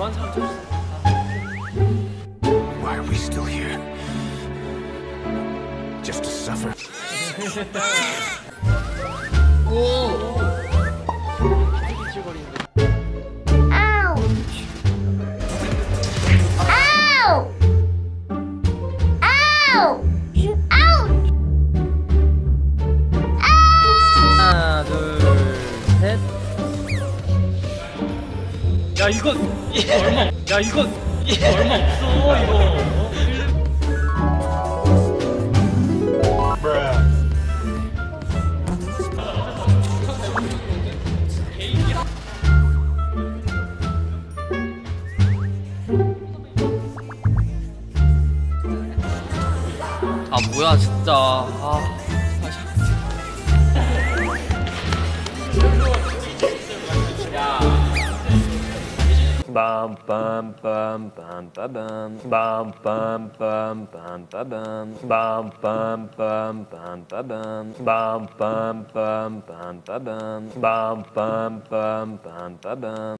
Why are we still here? Just to suffer. Whoa! Ow! Ow! 야 이거 이거 얼마? 야 이거 이거 얼마 없어 이거. 어? 아 뭐야 진짜. 아. Bum bum bum bum ba bum bum bum bum bum ba bum bum bum bum bum ba bum bum bum bum bum ba bum bum bum bum bum ba bum